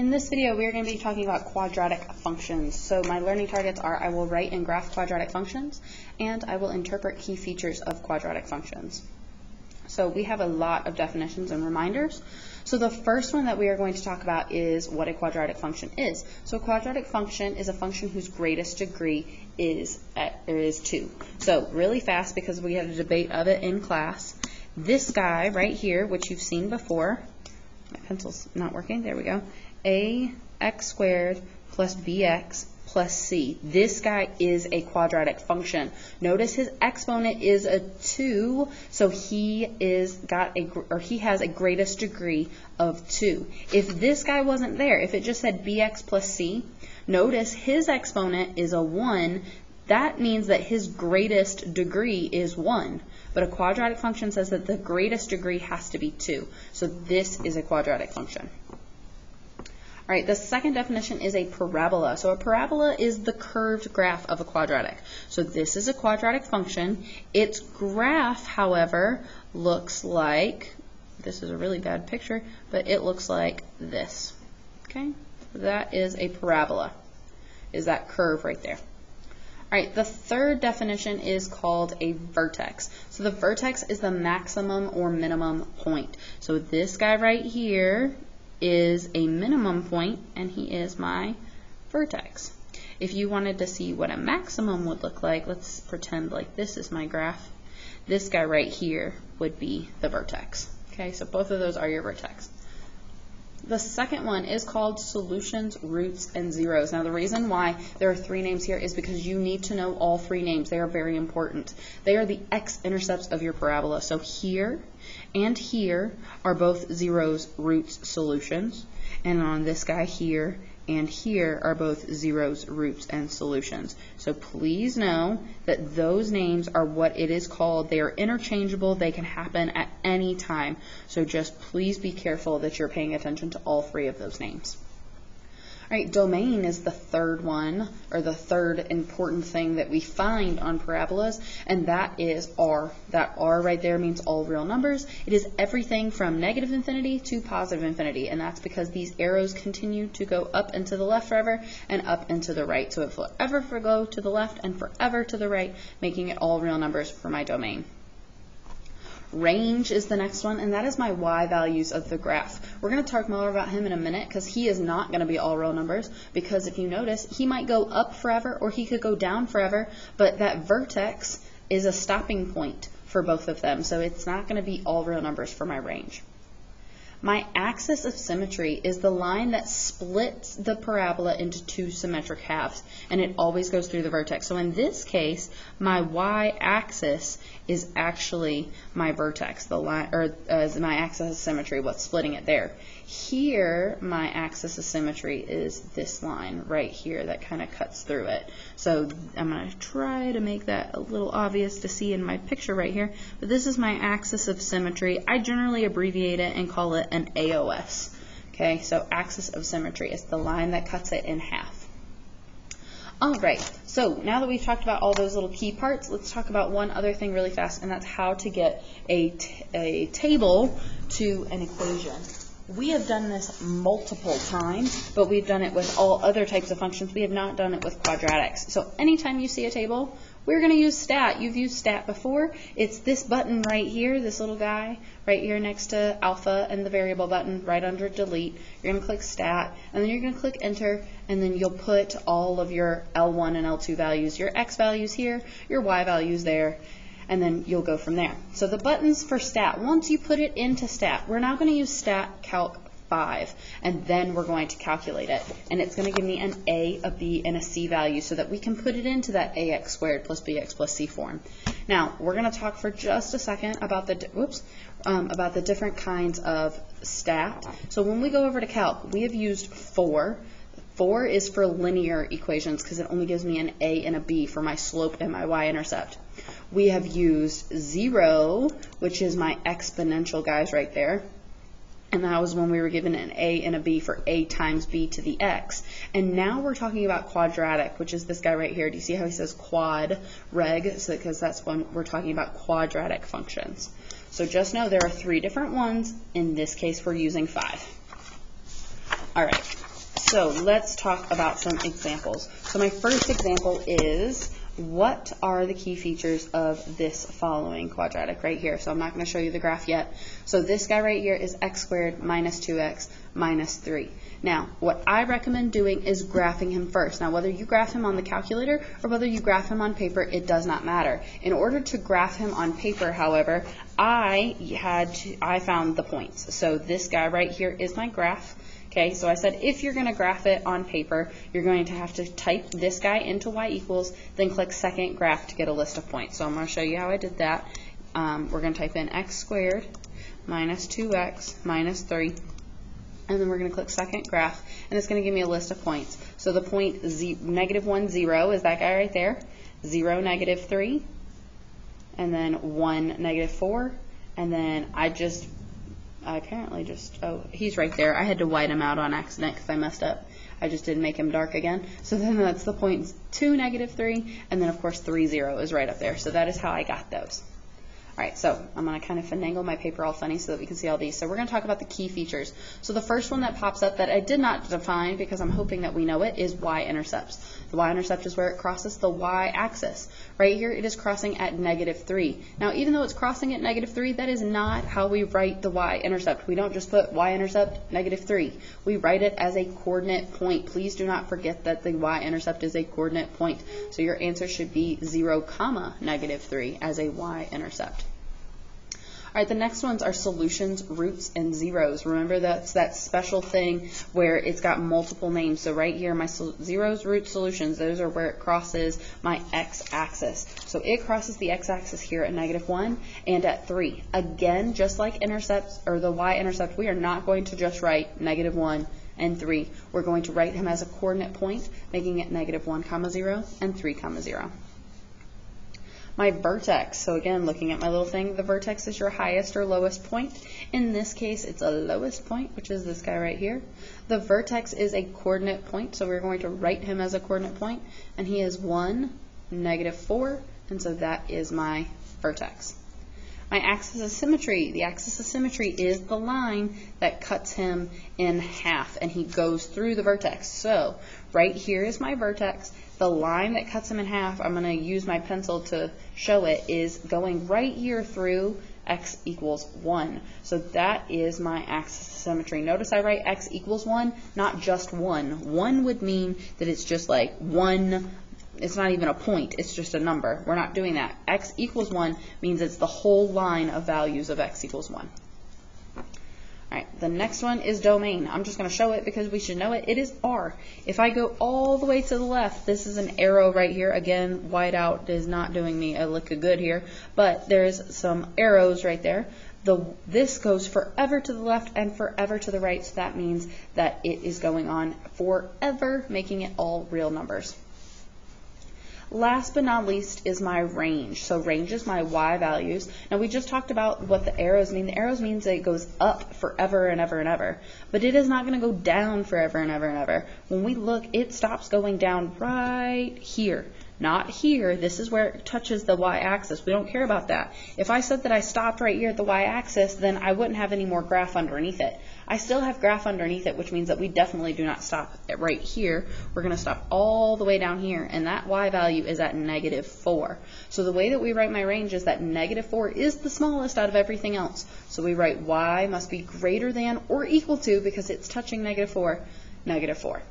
In this video, we are going to be talking about quadratic functions. So my learning targets are I will write and graph quadratic functions, and I will interpret key features of quadratic functions. So we have a lot of definitions and reminders. So the first one that we are going to talk about is what a quadratic function is. So a quadratic function is a function whose greatest degree is at, is 2. So really fast because we had a debate of it in class. This guy right here, which you've seen before, my pencil's not working, there we go, ax squared plus bx plus c. This guy is a quadratic function. Notice his exponent is a 2, so he is got a or he has a greatest degree of 2. If this guy wasn't there, if it just said bx plus c, notice his exponent is a 1. That means that his greatest degree is 1. But a quadratic function says that the greatest degree has to be 2. So this is a quadratic function. All right, the second definition is a parabola. So a parabola is the curved graph of a quadratic. So this is a quadratic function. Its graph, however, looks like, this is a really bad picture, but it looks like this. Okay, that is a parabola, is that curve right there. All right, the third definition is called a vertex. So the vertex is the maximum or minimum point. So this guy right here is a minimum point, and he is my vertex. If you wanted to see what a maximum would look like, let's pretend like this is my graph. This guy right here would be the vertex. Okay, so both of those are your vertex. The second one is called solutions, roots, and zeros. Now the reason why there are three names here is because you need to know all three names. They are very important. They are the x-intercepts of your parabola. So here and here are both zeros, roots, solutions. And on this guy here and here are both zeros, roots, and solutions. So please know that those names are what it is called. They are interchangeable. They can happen at any time. So just please be careful that you're paying attention to all three of those names. Right, domain is the third one, or the third important thing that we find on parabolas, and that is R. That R right there means all real numbers. It is everything from negative infinity to positive infinity, and that's because these arrows continue to go up and to the left forever and up and to the right. So it will forever go to the left and forever to the right, making it all real numbers for my domain. Range is the next one, and that is my y values of the graph. We're going to talk more about him in a minute because he is not going to be all real numbers because if you notice, he might go up forever or he could go down forever, but that vertex is a stopping point for both of them, so it's not going to be all real numbers for my range. My axis of symmetry is the line that splits the parabola into two symmetric halves, and it always goes through the vertex. So in this case, my y-axis is actually my vertex, the line, or uh, my axis of symmetry, what's splitting it there. Here, my axis of symmetry is this line right here that kind of cuts through it. So I'm going to try to make that a little obvious to see in my picture right here. But this is my axis of symmetry. I generally abbreviate it and call it an AOS. Okay, so axis of symmetry is the line that cuts it in half. All right, so now that we've talked about all those little key parts, let's talk about one other thing really fast, and that's how to get a, a table to an equation. We have done this multiple times, but we've done it with all other types of functions. We have not done it with quadratics. So anytime you see a table, we're going to use stat. You've used stat before. It's this button right here, this little guy right here next to alpha and the variable button right under delete. You're going to click stat, and then you're going to click enter, and then you'll put all of your L1 and L2 values, your x values here, your y values there, and then you'll go from there. So the buttons for stat, once you put it into stat, we're now going to use stat calc 5, and then we're going to calculate it. And it's going to give me an a, a b, and a c value so that we can put it into that ax squared plus bx plus c form. Now, we're going to talk for just a second about the, whoops, um, about the different kinds of stat. So when we go over to calc, we have used 4. 4 is for linear equations because it only gives me an a and a b for my slope and my y-intercept we have used 0, which is my exponential guys right there. And that was when we were given an a and a b for a times b to the x. And now we're talking about quadratic, which is this guy right here. Do you see how he says quad reg? So, because that's when we're talking about quadratic functions. So just know there are three different ones. In this case, we're using five. All right. So let's talk about some examples. So my first example is what are the key features of this following quadratic right here? So I'm not going to show you the graph yet. So this guy right here is x squared minus 2x minus 3. Now, what I recommend doing is graphing him first. Now, whether you graph him on the calculator or whether you graph him on paper, it does not matter. In order to graph him on paper, however, I had to, I found the points. So this guy right here is my graph. Okay, so I said if you're going to graph it on paper, you're going to have to type this guy into y equals, then click second graph to get a list of points. So I'm going to show you how I did that. Um, we're going to type in x squared minus 2x minus 3 and then we're going to click second graph, and it's going to give me a list of points. So the point z negative 1, 0 is that guy right there, 0, negative 3, and then 1, negative 4, and then I just I apparently just, oh, he's right there. I had to white him out on accident because I messed up. I just didn't make him dark again. So then that's the point 2, negative 3, and then of course 3, 0 is right up there. So that is how I got those. All right, so I'm going to kind of finagle my paper all funny so that we can see all these. So we're going to talk about the key features. So the first one that pops up that I did not define because I'm hoping that we know it is y-intercepts. The y-intercept is where it crosses the y-axis. Right here it is crossing at negative 3. Now even though it's crossing at negative 3, that is not how we write the y-intercept. We don't just put y-intercept negative 3. We write it as a coordinate point. Please do not forget that the y-intercept is a coordinate point. So your answer should be 0 comma negative 3 as a y-intercept. All right, the next ones are solutions, roots, and zeros. Remember that's that special thing where it's got multiple names. So right here, my zeros, roots, solutions, those are where it crosses my x-axis. So it crosses the x-axis here at negative 1 and at 3. Again, just like intercepts or the y-intercept, we are not going to just write negative 1 and 3. We're going to write him as a coordinate point, making it negative 1 comma 0 and 3 comma 0 my vertex. So again, looking at my little thing, the vertex is your highest or lowest point. In this case, it's a lowest point, which is this guy right here. The vertex is a coordinate point, so we're going to write him as a coordinate point, and he is 1, negative 4, and so that is my vertex. My axis of symmetry, the axis of symmetry is the line that cuts him in half and he goes through the vertex. So right here is my vertex. The line that cuts him in half, I'm going to use my pencil to show it, is going right here through x equals 1. So that is my axis of symmetry. Notice I write x equals 1, not just 1. 1 would mean that it's just like 1 it's not even a point, it's just a number. We're not doing that. x equals 1 means it's the whole line of values of x equals 1. All right, the next one is domain. I'm just going to show it because we should know it. It is R. If I go all the way to the left, this is an arrow right here. Again, whiteout is not doing me a lick of good here, but there's some arrows right there. The, this goes forever to the left and forever to the right, so that means that it is going on forever, making it all real numbers. Last but not least is my range. So range is my y values. Now we just talked about what the arrows mean. The arrows means that it goes up forever and ever and ever. But it is not going to go down forever and ever and ever. When we look, it stops going down right here not here. This is where it touches the y-axis. We don't care about that. If I said that I stopped right here at the y-axis, then I wouldn't have any more graph underneath it. I still have graph underneath it, which means that we definitely do not stop right here. We're going to stop all the way down here, and that y value is at negative 4. So the way that we write my range is that negative 4 is the smallest out of everything else. So we write y must be greater than or equal to, because it's touching negative 4, negative 4.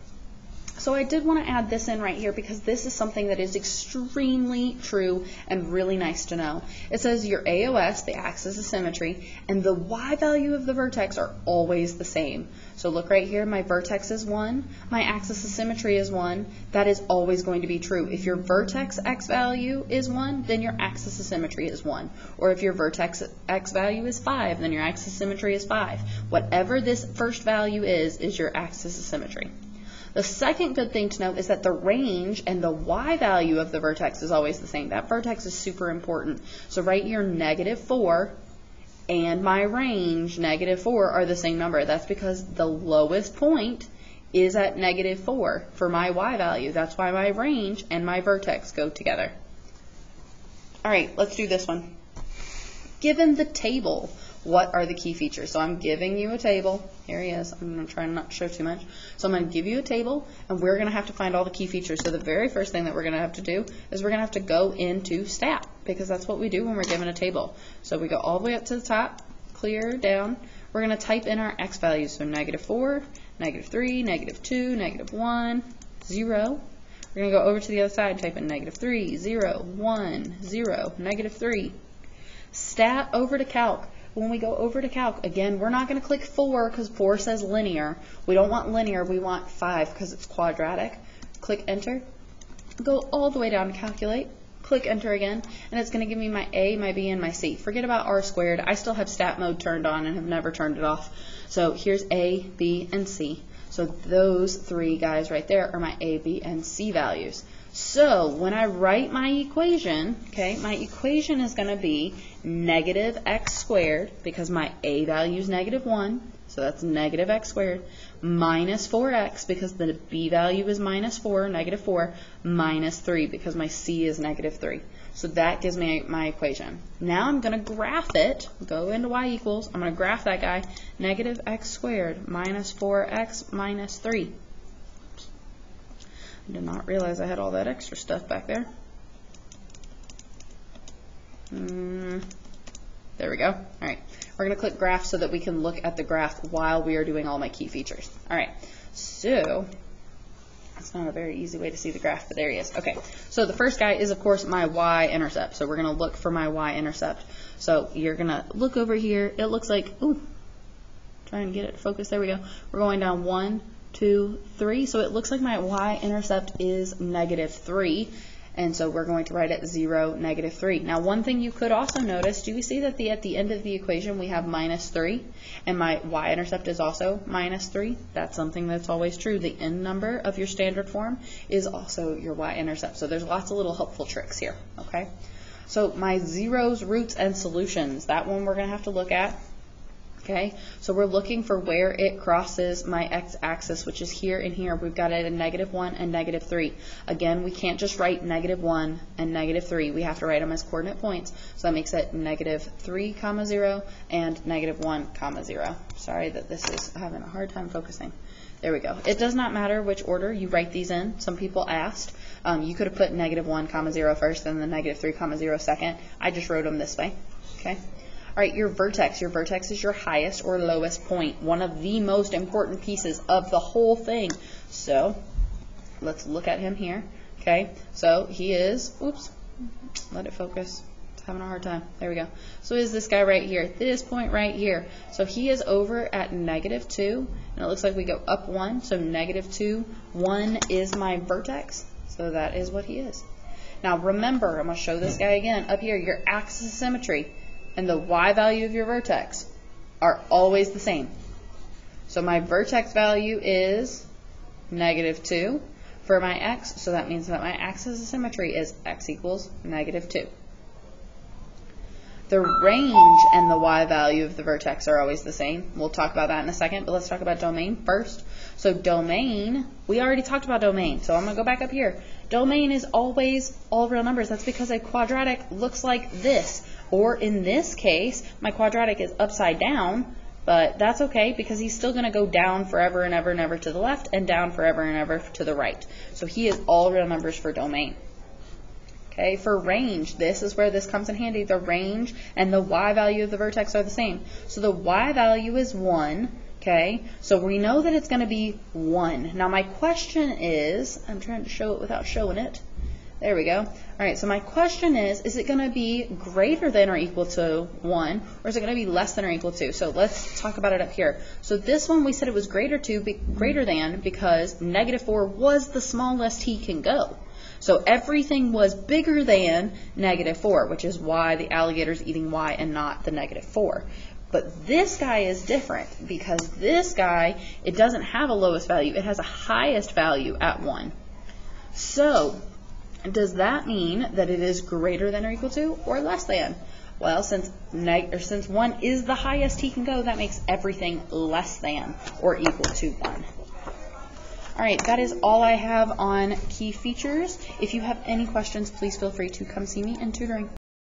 So I did want to add this in right here because this is something that is extremely true and really nice to know. It says your AOS, the axis of symmetry, and the y value of the vertex are always the same. So look right here, my vertex is 1, my axis of symmetry is 1. That is always going to be true. If your vertex x value is 1, then your axis of symmetry is 1. Or if your vertex x value is 5, then your axis of symmetry is 5. Whatever this first value is, is your axis of symmetry. The second good thing to know is that the range and the y value of the vertex is always the same. That vertex is super important. So right here, negative 4 and my range, negative 4, are the same number. That's because the lowest point is at negative 4 for my y value. That's why my range and my vertex go together. All right, let's do this one. Given the table, what are the key features. So I'm giving you a table. Here he is. I'm going to try not to show too much. So I'm going to give you a table, and we're going to have to find all the key features. So the very first thing that we're going to have to do is we're going to have to go into stat, because that's what we do when we're given a table. So we go all the way up to the top, clear down. We're going to type in our x values. So negative 4, negative 3, negative 2, negative 1, 0. We're going to go over to the other side and type in negative 3, 0, 1, 0, negative 3. Stat over to calc. When we go over to calc, again, we're not going to click 4 because 4 says linear. We don't want linear, we want 5 because it's quadratic. Click enter. Go all the way down to calculate. Click enter again, and it's going to give me my A, my B, and my C. Forget about R squared. I still have stat mode turned on and have never turned it off. So here's A, B, and C. So those three guys right there are my A, B, and C values. So when I write my equation, okay, my equation is going to be negative x squared, because my A value is negative 1, so that's negative x squared, minus 4x, because the B value is minus 4, negative 4, minus 3, because my C is negative 3. So that gives me my equation. Now I'm going to graph it, go into y equals, I'm going to graph that guy, negative x squared minus 4x minus 3. Did not realize I had all that extra stuff back there. Mm, there we go. All right. We're going to click graph so that we can look at the graph while we are doing all my key features. All right. So that's not a very easy way to see the graph, but there he is. Okay. So the first guy is, of course, my y-intercept. So we're going to look for my y-intercept. So you're going to look over here. It looks like, ooh, try and get it to focus. There we go. We're going down one, two, three. So it looks like my y-intercept is negative 3. And so we're going to write it 0, negative 3. Now, one thing you could also notice, do you see that the, at the end of the equation we have minus 3? And my y-intercept is also minus 3? That's something that's always true. The end number of your standard form is also your y-intercept. So there's lots of little helpful tricks here, okay? So my zeros, roots, and solutions, that one we're going to have to look at. Okay, so we're looking for where it crosses my x-axis, which is here and here. We've got it at negative 1 and negative 3. Again, we can't just write negative 1 and negative 3. We have to write them as coordinate points. So that makes it negative 3, comma 0 and negative 1, comma 0. Sorry that this is having a hard time focusing. There we go. It does not matter which order you write these in. Some people asked. Um, you could have put negative 1, comma 0 first and then negative 3, comma 0 second. I just wrote them this way. Okay. All right, your vertex. Your vertex is your highest or lowest point. one of the most important pieces of the whole thing. So let's look at him here. Okay, so he is, oops, let it focus. It's having a hard time. There we go. So is this guy right here, this point right here. So he is over at negative 2, and it looks like we go up 1, so negative 2. 1 is my vertex, so that is what he is. Now remember, I'm going to show this guy again. Up here, your axis of symmetry and the y value of your vertex are always the same. So my vertex value is negative 2 for my x, so that means that my axis of symmetry is x equals negative 2. The range and the y value of the vertex are always the same. We'll talk about that in a second, but let's talk about domain first. So domain, we already talked about domain, so I'm going to go back up here. Domain is always all real numbers. That's because a quadratic looks like this. Or in this case, my quadratic is upside down, but that's okay because he's still going to go down forever and ever and ever to the left and down forever and ever to the right. So he is all real numbers for domain. Okay, for range, this is where this comes in handy. The range and the y value of the vertex are the same. So the y value is 1, okay? So we know that it's going to be 1. Now my question is, I'm trying to show it without showing it. There we go. All right, so my question is, is it going to be greater than or equal to 1, or is it going to be less than or equal to? So let's talk about it up here. So this one we said it was greater to, be, greater than, because negative 4 was the smallest he can go. So everything was bigger than negative 4, which is why the alligator's eating y and not the negative 4. But this guy is different because this guy, it doesn't have a lowest value. It has a highest value at 1. So does that mean that it is greater than or equal to or less than? Well, since neg or since 1 is the highest he can go, that makes everything less than or equal to 1. All right, that is all I have on key features. If you have any questions, please feel free to come see me in tutoring.